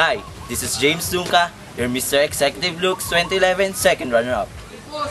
Hi, this is James Dunca, your Mr. Executive Looks 2011 second runner-up.